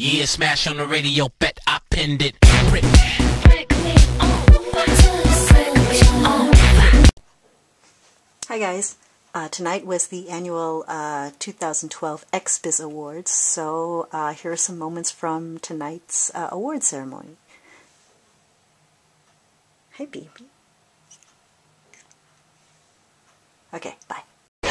Yeah, smash on the radio, bet I pinned it. Rip. Hi guys. Uh, tonight was the annual uh, 2012 XBiz Awards, so uh, here are some moments from tonight's uh, award ceremony. Hey, baby. Okay, bye.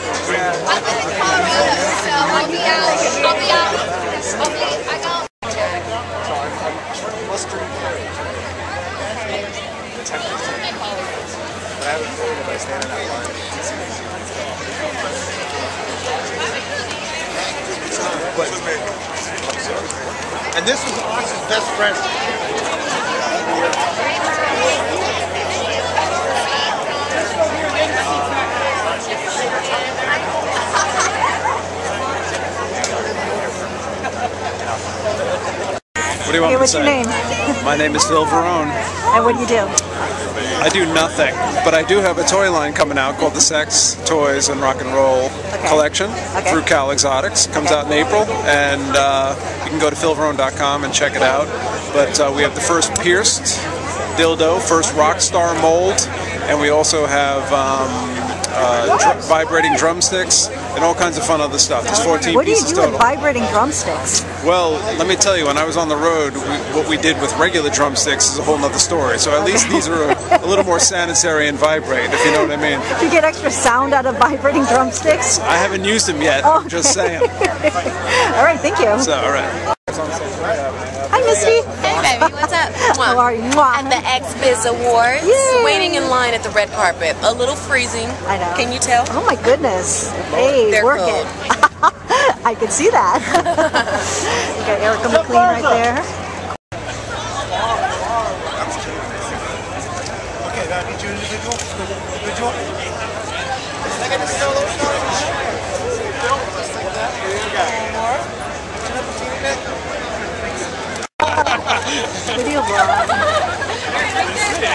I'm in Colorado, so I'll be out. I'll be out. I'll be. I go. And this was Ox's best friend. What do you want Hey, what's your name? My name is Phil Varone. And what do you do? I do nothing, but I do have a toy line coming out called the Sex, Toys, and Rock and Roll Okay. Collection Okay. through Cal Exotics. Comes Okay. out in April, and uh, you can go to philvarone.com and check it out. But uh, we have the first pierced dildo, first rock star mold, and we also have um, uh, dr- vibrating drumsticks and all kinds of fun other stuff. There's 14 What do you pieces do total. with vibrating drumsticks? Well, let me tell you, when I was on the road, we, what we did with regular drumsticks is a whole other story. So at least these are a, a little more sanitary and vibrate, if you know what I mean. Do you get extra sound out of vibrating drumsticks? I haven't used them yet, Oh. just saying. All right, thank you. So, all right. Hi, Misty. Hey, baby, what's up? How are you? Mwah. At the XBiz Awards, Yay. waiting in line at the red carpet. A little freezing. I know. Can you tell? Oh my goodness. Hey, They're work cold. it. I can see that. you got Erica McLean right there. Okay, that need you individual? Individual?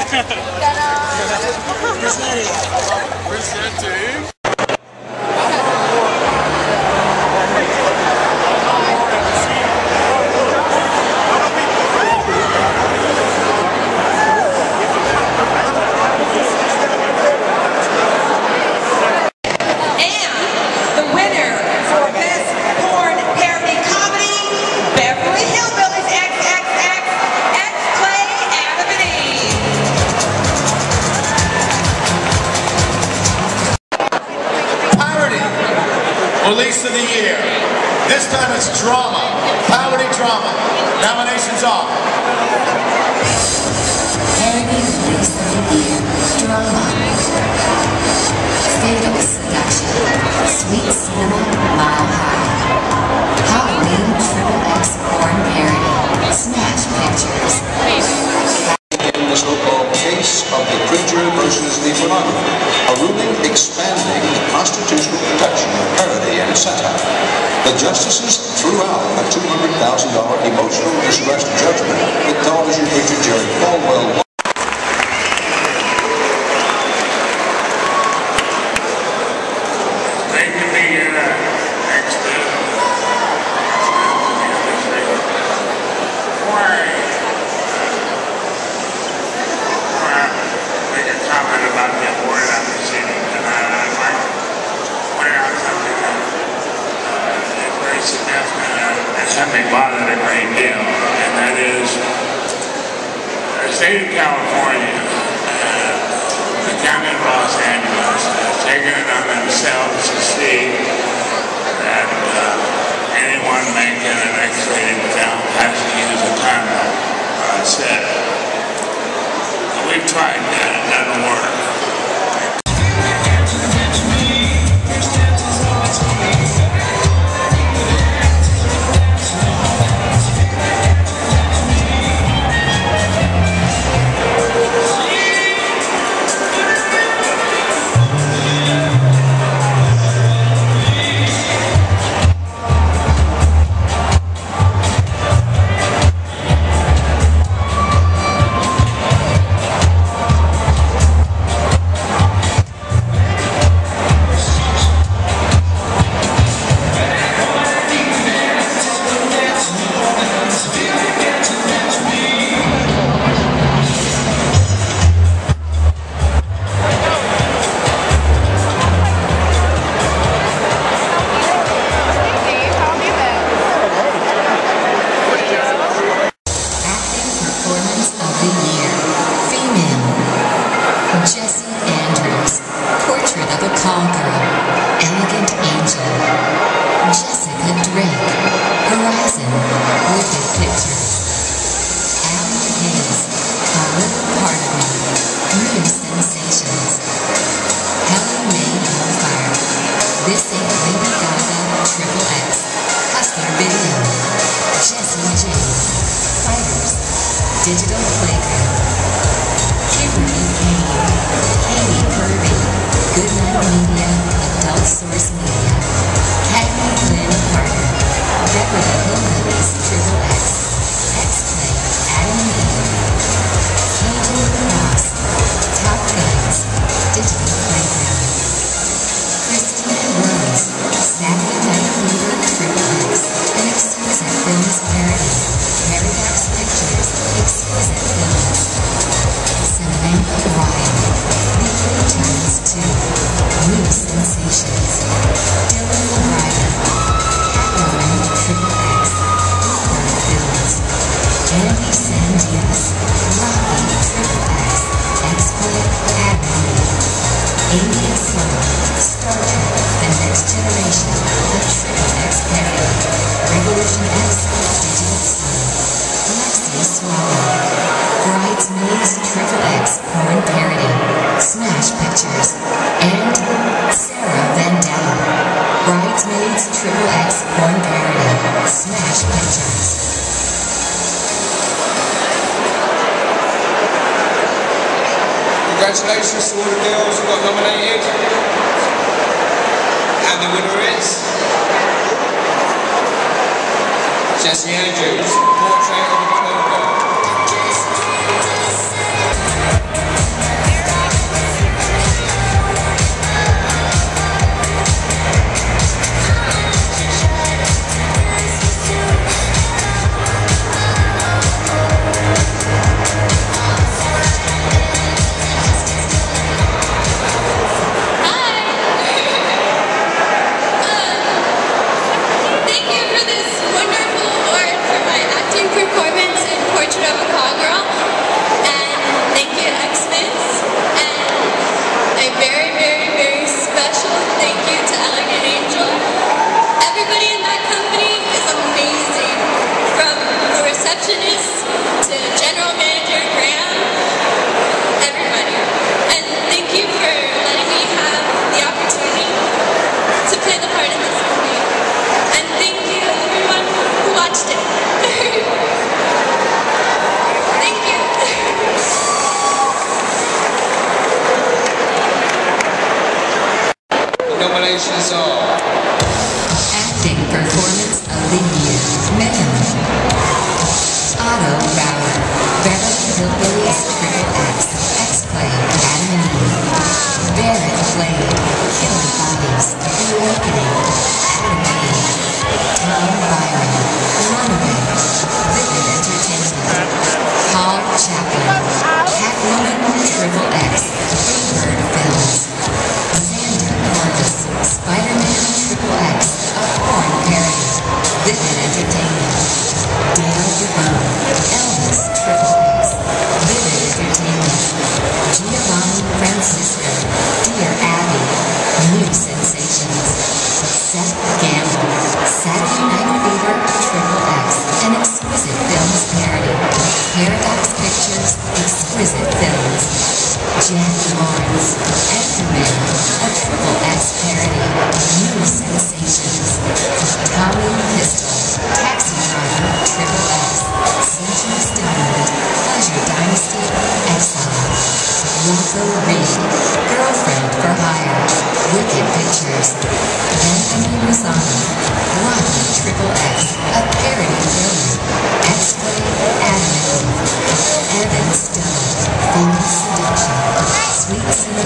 And This time it's drama. Parody drama. Nominations off. Drama. Fatal seduction, sweet cinema, mile high. Halloween triple X porn parody, The justices threw out a $200,000 emotional distress judgment that television preacher Jerry Falwell Great to be here at next to Why? Well, make a comment about the award I'm receiving tonight. I'd like to point out something that uh, is very significant and and something bothered a great deal, and that is the state of California uh, the county of Los Angeles has taken it on themselves to see that uh, anyone making an X-rated film has to use a condom on uh, set. We've tried that, it doesn't work. Triple X Porn Parody, Smash Pictures, and Sarah Vendetta. Bridesmaids Triple X Porn Parody, Smash Pictures. Congratulations to all the girls who got nominated. And the winner is... Jessie Andrews, portrait of a Acting Performance of the Year, Men. Otto Bauer, Beverly Hillbillies Triple X, X-Play, Adam and Eve, Barrett Flame, Killing Bodies, The Awakening, Adam Payne, Tom Byron, Runaway, Vivid Entertainment, Paul Chapman.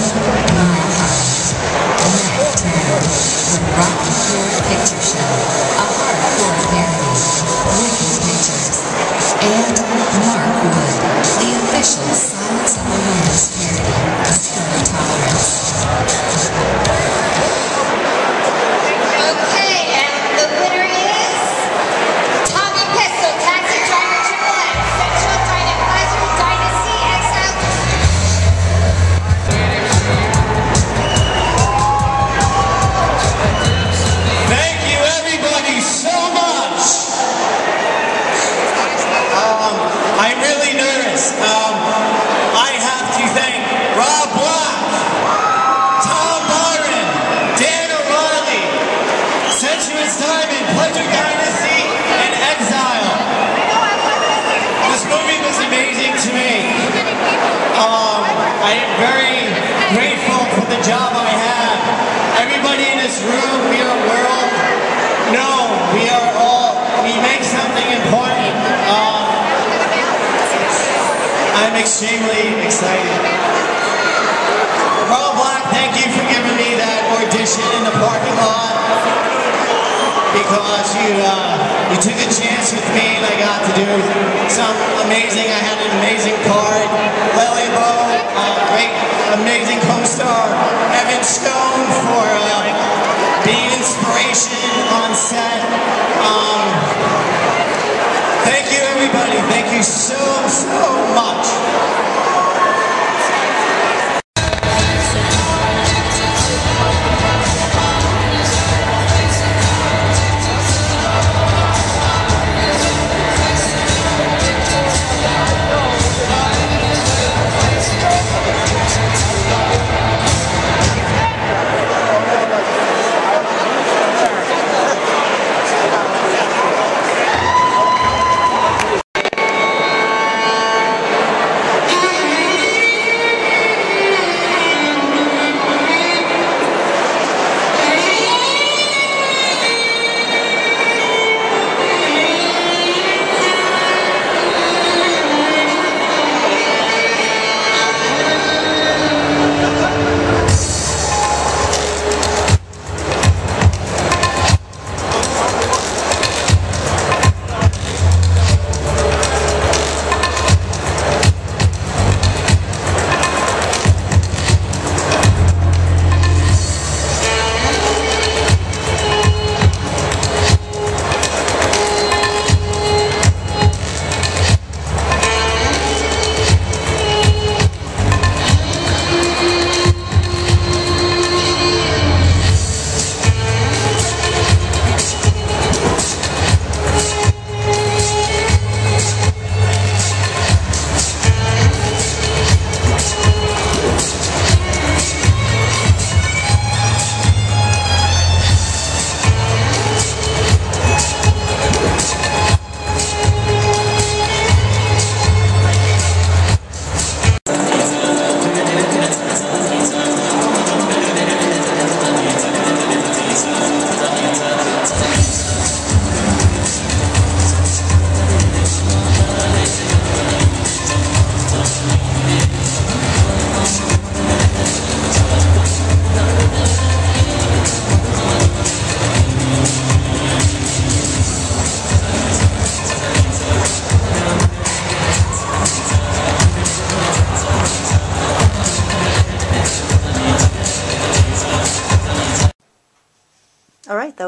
Mile High. And that the Rocky Horror Picture Show I am very grateful for the job I have. Everybody in this room, we are world. No, we are all, we make something important. Um, I'm extremely excited. Carl Black, thank you for giving me that audition in the parking lot because you uh, you took a chance with me and I got to do some amazing. I had an amazing part. So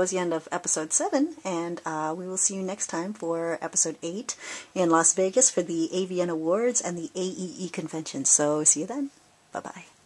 was the end of episode 7, and uh, we will see you next time for episode 8 in Las Vegas for the AVN Awards and the AEE convention. So see you then. Bye bye.